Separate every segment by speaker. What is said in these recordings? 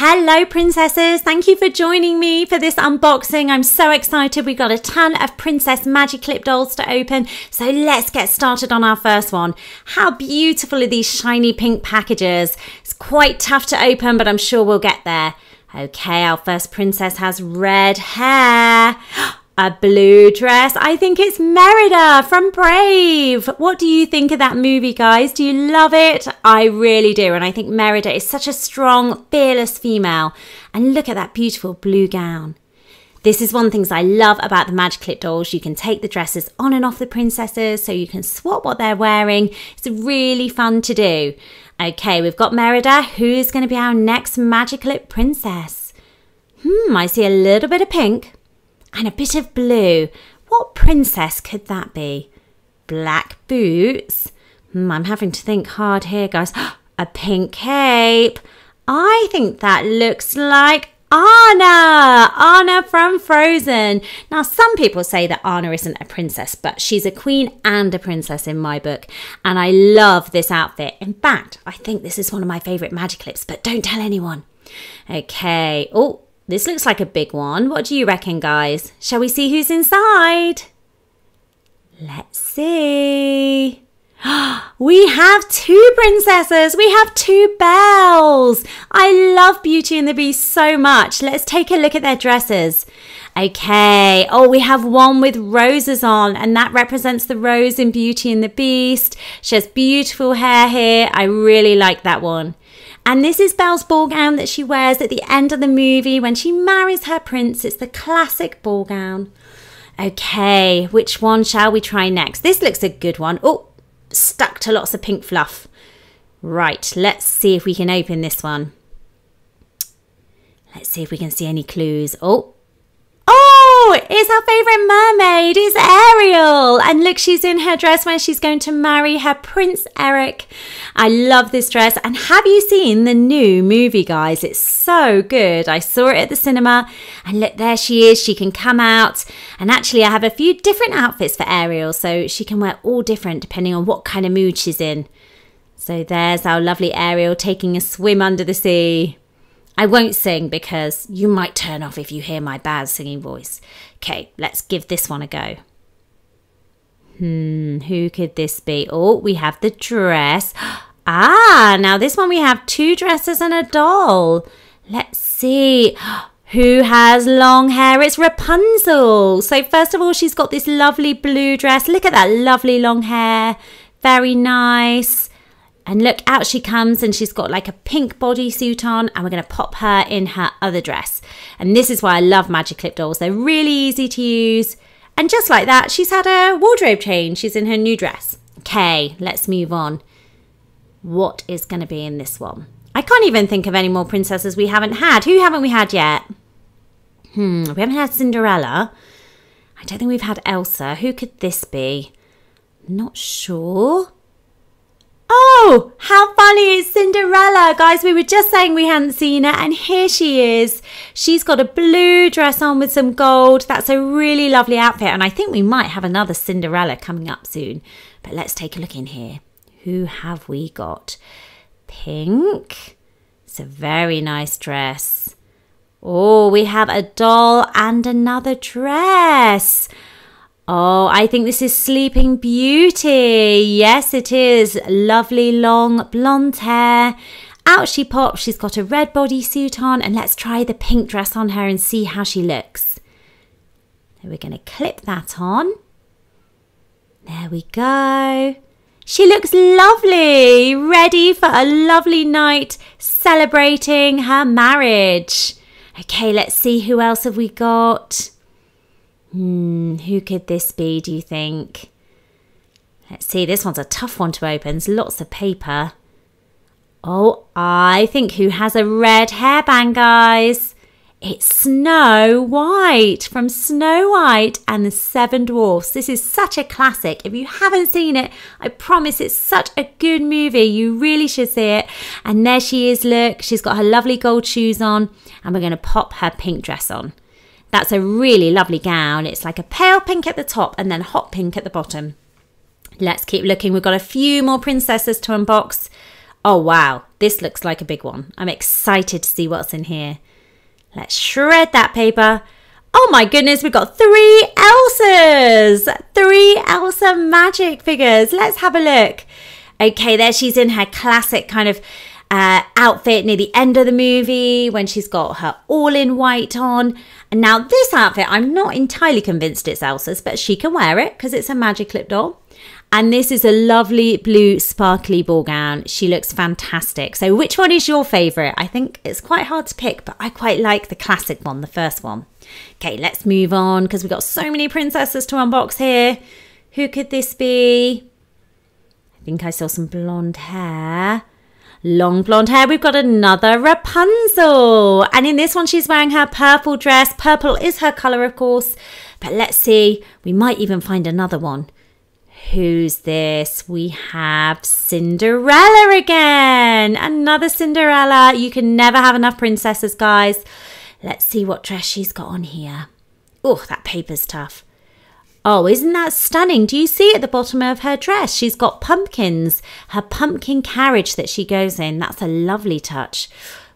Speaker 1: Hello, princesses. Thank you for joining me for this unboxing. I'm so excited. We've got a ton of Princess Magiclip dolls to open. So let's get started on our first one. How beautiful are these shiny pink packages? It's quite tough to open, but I'm sure we'll get there. Okay, our first princess has red hair. A blue dress. I think it's Merida from Brave. What do you think of that movie, guys? Do you love it? I really do. And I think Merida is such a strong, fearless female. And look at that beautiful blue gown. This is one of the things I love about the Magiclip dolls. You can take the dresses on and off the princesses so you can swap what they're wearing. It's really fun to do. Okay, we've got Merida. Who's going to be our next Magiclip princess? Hmm, I see a little bit of pink and a bit of blue. What princess could that be? Black boots. Hmm, I'm having to think hard here, guys. a pink cape. I think that looks like Anna! Anna from Frozen. Now, some people say that Anna isn't a princess, but she's a queen and a princess in my book. And I love this outfit. In fact, I think this is one of my favourite magic clips, but don't tell anyone. Okay. Oh, this looks like a big one. What do you reckon, guys? Shall we see who's inside? Let's see. We have two princesses. We have two Belles. I love Beauty and the Beast so much. Let's take a look at their dresses. Okay. Oh, we have one with roses on, and that represents the rose in Beauty and the Beast. She has beautiful hair here. I really like that one. And this is Belle's ball gown that she wears at the end of the movie when she marries her prince. It's the classic ball gown. Okay, which one shall we try next? This looks a good one. Oh, stuck to lots of pink fluff. Right, let's see if we can open this one. Let's see if we can see any clues. Oh, It's our favourite mermaid. It's Ariel. And look, she's in her dress when she's going to marry her Prince Eric. I love this dress. And have you seen the new movie, guys? It's so good. I saw it at the cinema. And look, there she is. She can come out. And actually, I have a few different outfits for Ariel. So she can wear all different depending on what kind of mood she's in. So there's our lovely Ariel taking a swim under the sea. I won't sing because you might turn off if you hear my bad singing voice. Okay, let's give this one a go. Hmm, who could this be? Oh, we have the dress. Ah, now this one we have two dresses and a doll. Let's see. Who has long hair? It's Rapunzel. So, first of all, she's got this lovely blue dress. Look at that lovely long hair. Very nice. And look, out she comes and she's got like a pink bodysuit on and we're going to pop her in her other dress. And this is why I love Magiclip dolls. They're really easy to use. And just like that, she's had a wardrobe change. She's in her new dress. Okay, let's move on. What is going to be in this one? I can't even think of any more princesses we haven't had. Who haven't we had yet? Hmm, we haven't had Cinderella. I don't think we've had Elsa. Who could this be? Not sure. Oh, how funny is Cinderella? Guys, we were just saying we hadn't seen her, and here she is. She's got a blue dress on with some gold. That's a really lovely outfit, and I think we might have another Cinderella coming up soon. But let's take a look in here. Who have we got? Pink. It's a very nice dress. Oh, we have a doll and another dress. Oh, I think this is Sleeping Beauty. Yes, it is. Lovely long blonde hair. Out she pops. She's got a red bodysuit on, and let's try the pink dress on her and see how she looks. So we're going to clip that on. There we go. She looks lovely, ready for a lovely night celebrating her marriage. Okay, let's see who else have we got. Hmm, who could this be, do you think? Let's see, this one's a tough one to open. There's lots of paper. Oh, I think who has a red hairband, guys? It's Snow White from Snow White and the Seven Dwarfs. This is such a classic. If you haven't seen it, I promise it's such a good movie. You really should see it. And there she is, look. She's got her lovely gold shoes on, and we're going to pop her pink dress on. That's a really lovely gown. It's like a pale pink at the top and then hot pink at the bottom. Let's keep looking. We've got a few more princesses to unbox. Oh, wow. This looks like a big one. I'm excited to see what's in here. Let's shred that paper. Oh my goodness, we've got three Elsas! Three Elsa magic figures. Let's have a look. Okay, there she's in her classic kind of uh, outfit near the end of the movie when she's got her all in white on. And now, this outfit, I'm not entirely convinced it's Elsa's, but she can wear it because it's a Magic Clip doll. And this is a lovely blue sparkly ball gown. She looks fantastic. So, which one is your favourite? I think it's quite hard to pick, but I quite like the classic one, the first one. Okay, let's move on because we've got so many princesses to unbox here. Who could this be? I think I saw some blonde hair. Long blonde hair, we've got another Rapunzel. And in this one, she's wearing her purple dress. Purple is her colour, of course. But let's see, we might even find another one. Who's this? We have Cinderella again. Another Cinderella. You can never have enough princesses, guys. Let's see what dress she's got on here. Oh, that paper's tough. Oh, isn't that stunning? Do you see at the bottom of her dress? She's got pumpkins, her pumpkin carriage that she goes in. That's a lovely touch.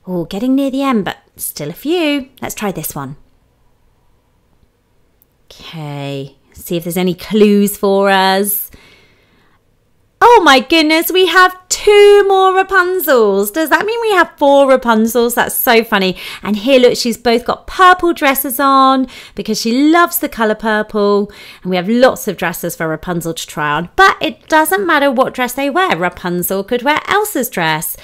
Speaker 1: Oh, getting near the end, but still a few. Let's try this one. Okay, see if there's any clues for us. Oh my goodness, we have two more Rapunzels. Does that mean we have four Rapunzels? That's so funny. And here, look, she's both got purple dresses on because she loves the colour purple. And we have lots of dresses for Rapunzel to try on. But it doesn't matter what dress they wear. Rapunzel could wear Elsa's dress.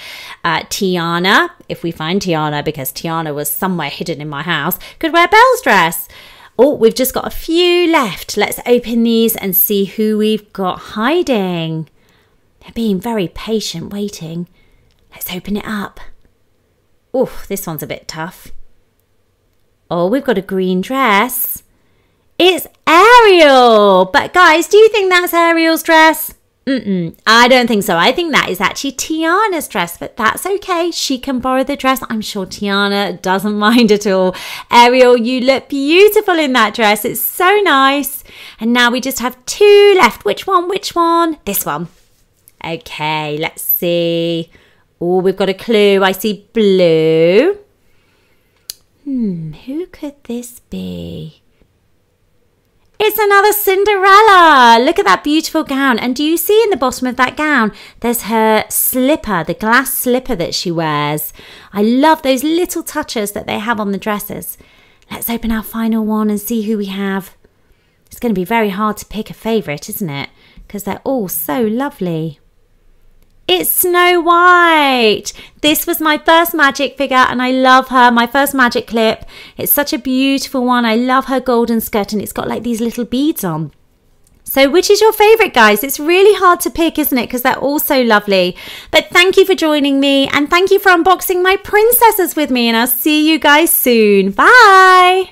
Speaker 1: Uh, Tiana, if we find Tiana, because Tiana was somewhere hidden in my house, could wear Belle's dress. Oh, we've just got a few left. Let's open these and see who we've got hiding. Being very patient waiting. Let's open it up. Oh, this one's a bit tough. Oh, we've got a green dress. It's Ariel! But guys, do you think that's Ariel's dress? Mm-mm, I don't think so. I think that is actually Tiana's dress, but that's okay. She can borrow the dress. I'm sure Tiana doesn't mind at all. Ariel, you look beautiful in that dress. It's so nice. And now we just have two left. Which one? Which one? This one. Okay, let's see. Oh, we've got a clue. I see blue. Hmm, who could this be? It's another Cinderella. Look at that beautiful gown. And do you see in the bottom of that gown, there's her slipper, the glass slipper that she wears. I love those little touches that they have on the dresses. Let's open our final one and see who we have. It's going to be very hard to pick a favourite, isn't it? Because they're all so lovely. It's Snow White. This was my first magic figure and I love her. My first magic clip. It's such a beautiful one. I love her golden skirt and it's got like these little beads on. So, which is your favourite, guys? It's really hard to pick, isn't it? Because they're all so lovely. But thank you for joining me and thank you for unboxing my princesses with me. And I'll see you guys soon. Bye.